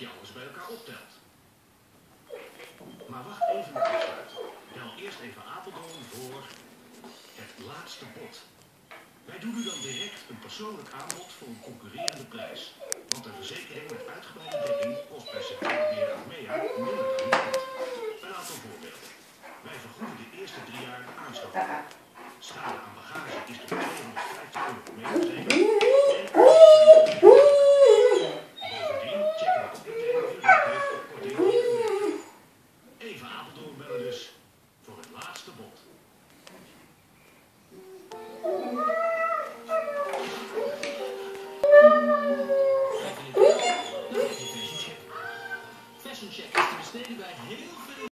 je alles bij elkaar optelt. Maar wacht even met besluit. Bel eerst even Apeldoorn voor het laatste bod. Wij doen u dan direct een persoonlijk aanbod voor een concurrerende prijs. Want een verzekering met uitgebreide dekking kost bij Secure meer Achmea minder dan een. Een aantal voorbeelden. Wij vergoeden de eerste drie jaar de aanschaf. Schade aan bagage is de Even Apeldoorn bellen dus voor het laatste bot. Fashion check is te besteden bij heel veel...